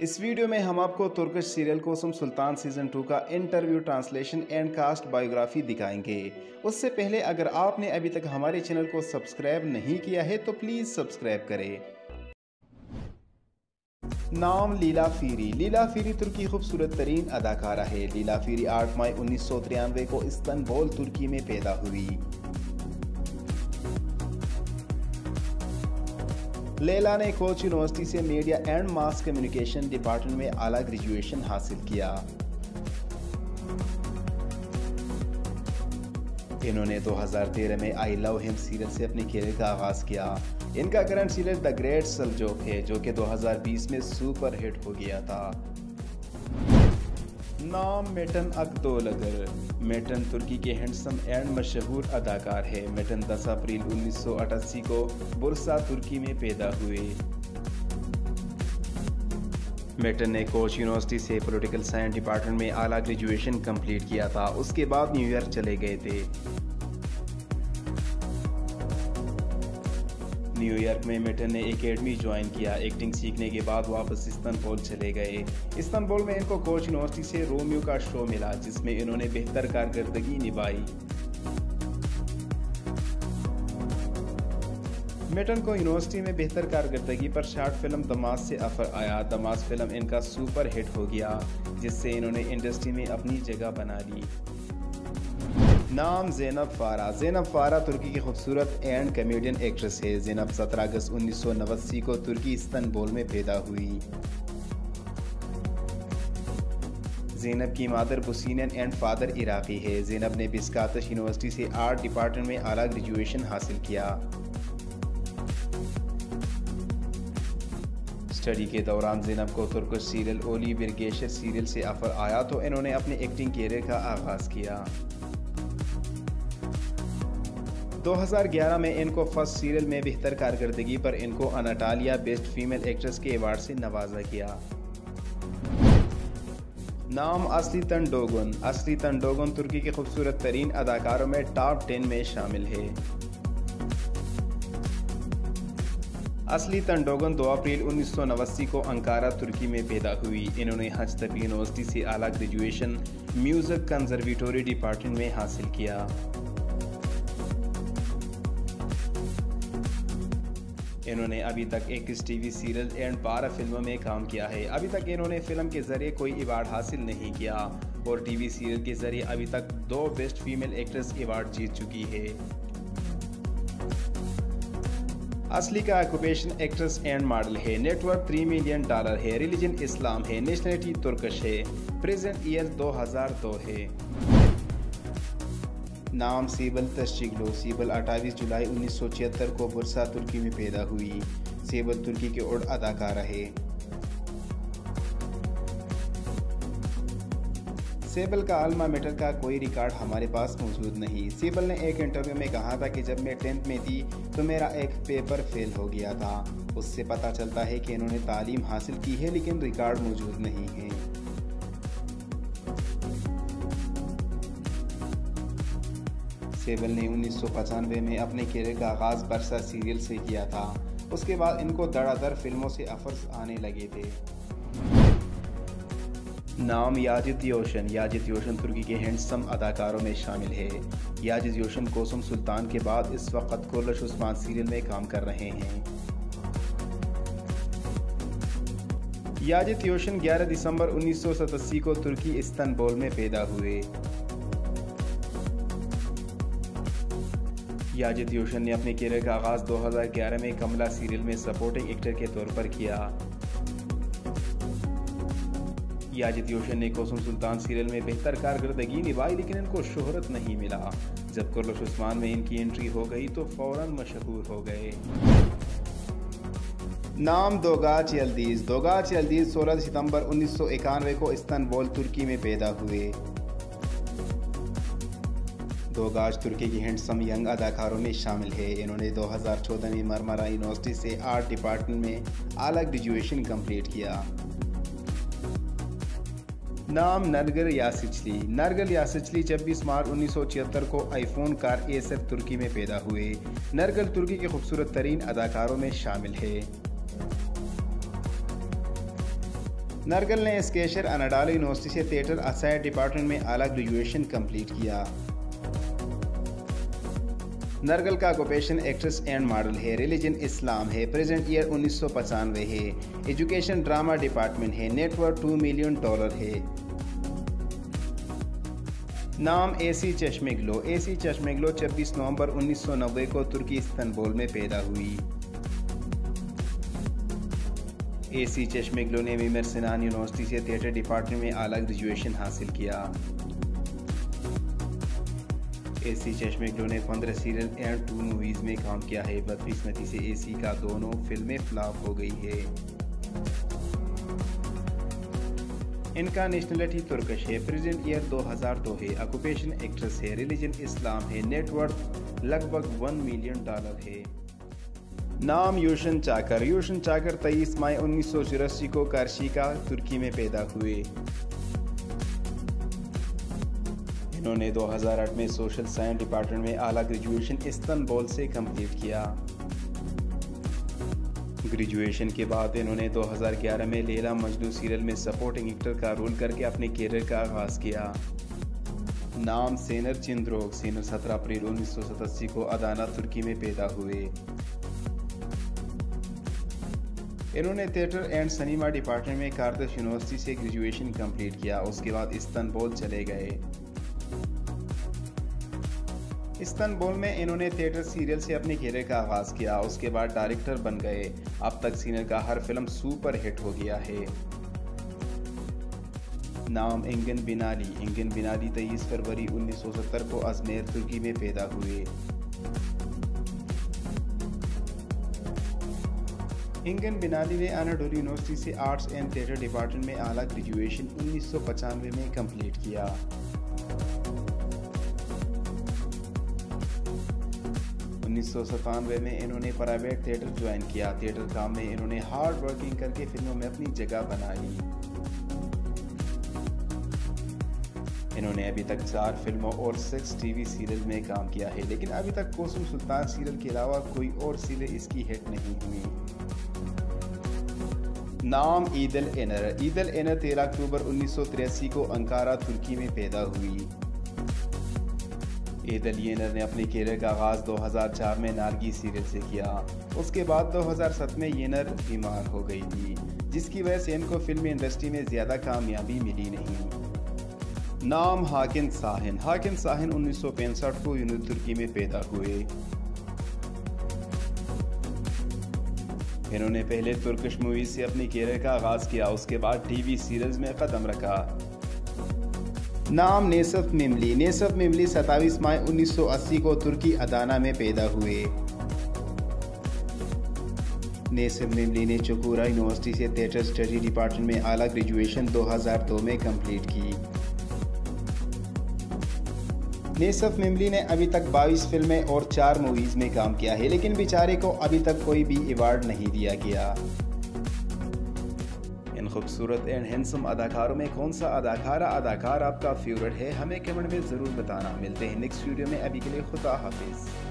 इस वीडियो में हम आपको Turkish serial Kosem Sultan season two का interview, translation and cast biography दिखाएँगे। उससे पहले अगर आपने अभी तक हमारे चैनल को सब्सक्राइब नहीं किया है तो प्लीज़ सब्सक्राइब करें। नाम लीला फीरी। लीला फीरी तुर्की खूबसूरत तरीन अदाकारा है। लीला फीरी आठ मई उन्नीस सौ तिरानवे को इस्तंबुल तुर्की में पैदा हुई। लेला ने कोच यूनिवर्सिटी से media and mass communication department में आला ग्रेजुएशन हासिल किया। इन्होंने 2013 में आई लव हिम सीरियल से अपने खेल का आगाज़ किया। इनका current serial the Great Seljuk है, जो कि 2020 में सुपर हिट हो गया था। नाम मेटन अकदोलगर मेटन तुर्की के हैंडसम एंड मशहूर अदाकार है। मेटन 10 अप्रैल 1988 को बुरसा तुर्की में पैदा हुए। मेटन ने कोच यूनिवर्सिटी से पॉलिटिकल साइंस डिपार्टमेंट में आला ग्रेजुएशन कंप्लीट किया था। उसके बाद न्यूयॉर्क चले गए थे। न्यूयॉर्क में मेटन ने एकेडमी ज्वाइन किया। एक्टिंग सीखने के बाद वापस इस्तंबुल चले गए। इस्तंबुल में इनको कोच यूनिवर्सिटी से रोमियो का शो मिला, जिसमें इन्होंने बेहतर कारकर्दगी निभाई। मेटन को यूनिवर्सिटी में बेहतर कारकर्दगी पर शार्ट फ़िल्म दमाज से अफर आया। दमाज फ़िल्म इनका सुपर हिट हो गया, जिससे इन्होंने इंडस्ट्री में अपनी जगह बना ली। नाम जैनब फारा। जैनब फारा तुर्की की खूबसूरत एंड कमेडियन एक्ट्रेस है। जैनब 17 अगस्त उन्नीस सौ नवासी को तुर्की इस्तंबुल में पैदा हुई। जैनब की मादर बुसीनन एंड फादर इराकी है। जैनब ने बिस्कातश यूनिवर्सिटी से आर्ट डिपार्टमेंट में आला ग्रेजुएशन हासिल किया। स्टडी के दौरान जैनब को तुर्क सीरियल ओली बिरगेशर सीरियल से ऑफ़र आया तो इन्होंने अपने एक्टिंग कैरियर का आगाज़ किया। 2011 में इनको फ़र्स्ट सीरियल में बेहतर कारकर्दगी पर इनको अनाटालिया बेस्ट फीमेल एक्ट्रेस के अवार्ड से नवाजा किया नाम असली तंडोगन। असली तंडोगन तुर्की के खूबसूरत तरीन अदाकारों में टॉप टेन में शामिल है। असली तंडोगन 2 अप्रैल उन्नीस सौ नवासी को अंकारा, तुर्की में पैदा हुई। इन्होंने हज तक यूनिवर्सिटी से आला ग्रेजुएशन म्यूज़िक कंजर्वेटोरी डिपार्टमेंट में हासिल किया। इन्होंने अभी तक इक्कीस टीवी सीरियल एंड बारह फ़िल्मों में काम किया है। अभी तक इन्होंने फ़िल्म के ज़रिए कोई अवार्ड हासिल नहीं किया और टीवी सीरियल के ज़रिए अभी तक दो बेस्ट फीमेल एक्ट्रेस अवार्ड जीत चुकी है। असली का ऑक्यूपेशन एक्ट्रेस एंड मॉडल है। नेटवर्क थ्री मिलियन डॉलर है। रिलीजन इस्लाम है। नेशनलिटी तुर्कश है। प्रेजेंट ईयर 2002 है। नाम सीबल तस्जिगलो सीबल अट्ठाईस जुलाई उन्नीस सौ छिहत्तर को बुरसा तुर्की में पैदा हुई। सीबल तुर्की के उड़ अदाकारा है सेबल का आलमा मेटर का कोई रिकॉर्ड हमारे पास मौजूद नहीं। सेबल ने एक इंटरव्यू में कहा था कि जब मैं टेंथ में थी तो मेरा एक पेपर फेल हो गया था। उससे पता चलता है कि इन्होंने तालीम हासिल की है, लेकिन रिकॉर्ड मौजूद नहीं है। सेबल ने उन्नीस में अपने कैरियर का आगाज़ बरसा सीरियल से किया था। उसके बाद इनको दड़ादड़ फ़िल्मों से अफर्स आने लगे थे। नाम याजिद योशन। याजिद योशन तुर्की के हैंडसम अदाकारों में शामिल है। याजिद योशन कोसम सुल्तान के बाद इस वक्त कोलश उस्मान सीरियल में काम कर रहे हैं। याजिद योशन 11 दिसंबर उन्नीस को तुर्की इस्तंबुल में पैदा हुए। याजिद योशन ने अपने कैरियर का आगाज़ 2011 में कमला सीरियल में सपोर्टिंग एक्टर के तौर पर किया। याजिद योशन ने कोसम सुल्तान सीरियल में बेहतर कारकर्दगी निभाई, लेकिन इनको शोहरत नहीं मिला। जब कुरलश उस्मान में इनकी एंट्री हो गई तो फ़ौरन मशहूर हो गए। नाम दोगाच यल्दीज दोगाच यल्दीज 16 सितंबर उन्नीस को इस्तंबुल, तुर्की में पैदा हुए। दोगाज तुर्की की हैंडसम यंग अदाकारों में शामिल है। इन्होंने 2014 में मरमरा यूनिवर्सिटी से आर्ट डिपार्टमेंट में आला ग्रेजुएशन कंप्लीट किया। नाम नरगल यासिचली नरगल यासिचली छब्बीस मार्च उन्नीस को आईफोन कार एसर तुर्की में पैदा हुए। नरगल तुर्की के खूबसूरत तरीन अदाकारों में शामिल है। नरगल ने स्केशर अनाडालो यूनिवर्सिटी से थिएटर असाइड डिपार्टमेंट में आला ग्रेजुएशन कंप्लीट किया। नरगल का ऑक्यूपेशन एक्ट्रेस एंड मॉडल है। रिलीजन इस्लाम है। प्रेजेंट ईयर उन्नीस है। एजुकेशन ड्रामा डिपार्टमेंट है। नेटवर्क टू मिलियन डॉलर है। नाम एसी चश्मेगलो एसी चश्मेगलो 26 नवंबर 1990 को तुर्की इस्तंबुल में पैदा हुई। एसी चश्मेगलो ने विमर सिनान यूनिवर्सिटी से थिएटर डिपार्टमेंट में आला ग्रेजुएशन हासिल किया। एसी चश्मेगलो ने पंद्रह सीरियल एंड टू मूवीज़ में काम किया है। बदकिस्मती से एसी का दोनों फ़िल्में फ्लॉप हो गई है। इनका नेशनलिटी तुर्कश है। प्रेजेंट ईयर 2002 है। ऑक्यूपेशन एक्ट्रेस है। रिलीजन इस्लाम है। नेटवर्थ लगभग वन मिलियन डॉलर है। नाम यूशन चाकर यूशन चाकर तेईस मई उन्नीस सौ को कार्शिका तुर्की में पैदा हुए। इन्होंने 2008 में सोशल साइंस डिपार्टमेंट में आला ग्रेजुएशन इस्तंबुल से कंप्लीट किया। ग्रेजुएशन के बाद इन्होंने 2011 में लेला मजनू सीरियल में सपोर्टिंग एक्टर का रोल करके अपने कैरियर का आगाज़ किया। नाम सेनर चिंद्रोग, सेनर 17 अप्रैल उन्नीस को अदाना, तुर्की में पैदा हुए। इन्होंने थिएटर एंड सिनेमा डिपार्टमेंट में कारदश यूनिवर्सिटी से ग्रेजुएशन कंप्लीट किया, उसके बाद इस्तंबुल चले गए। इस्तंबुल में इन्होंने थिएटर सीरियल से अपने घेरे का आगाज़ किया, उसके बाद डायरेक्टर बन गए। अब तक सीनियर का हर फ़िल्म सुपर हिट हो गया है। नाम इंगन बिनाली। इंगन बिनाली तेईस फरवरी 1970 को अजमेर, तुर्की में पैदा हुए। इंगन बिनाली ने अनाडोल यूनिवर्सिटी से आर्ट्स एंड थिएटर डिपार्टमेंट में आला ग्रेजुएशन उन्नीस में कंप्लीट किया। उन्नीस में इन्होंने प्राइवेट थिएटर ज्वाइन किया। थिएटर काम में इन्होंने हार्ड वर्किंग करके फ़िल्मों में अपनी जगह बनाई। इन्होंने अभी तक चार फ़िल्मों और सिक्स टीवी सीरियल में काम किया है, लेकिन अभी तक कोसुम सुल्तान सीरियल के अलावा कोई और सीरियल इसकी हिट नहीं हुई। नाम ईदल एनर ईदल एनर तेरह अक्टूबर उन्नीस सौ तिरासी को अंकारा, तुर्की में पैदा हुई। अलियनर ने अपने कैरियर का आगाज़ 2004 में नारगी सीरियल से किया। उसके बाद 2007 में येनर बीमार हो गई थी, जिसकी वजह से इनको फ़िल्म इंडस्ट्री में ज़्यादा कामयाबी मिली नहीं। नाम हाकिन साहिन। हाकिन साहिन उन्नीस सौ पैंसठ को यूनिट तुर्की में पैदा हुए। इन्होंने पहले तुर्किश मूवीज़ से अपनी कैरियर का आगाज़ किया, उसके बाद टीवी सीरियल्स में कदम रखा। नाम नेसफ मिमली। नेसफ मिमली 27 मई 1980 को तुर्की अदाना में पैदा हुए। नेसफ मिमली ने चकुरा यूनिवर्सिटी से थिएटर स्टडी डिपार्टमेंट में आला ग्रेजुएशन 2002 में कंप्लीट की। नेसफ मिमली ने अभी तक 22 फ़िल्में और चार मूवीज़ में काम किया है, लेकिन बेचारे को अभी तक कोई भी अवार्ड नहीं दिया गया। इन खूबसूरत एंड हैंडसम अदाकारों में कौन सा अदाकारा अदाकार आपका फेवरेट है? हमें कमेंट में ज़रूर बताना। मिलते हैं नेक्स्ट वीडियो में। अभी के लिए खुदा हाफिज़।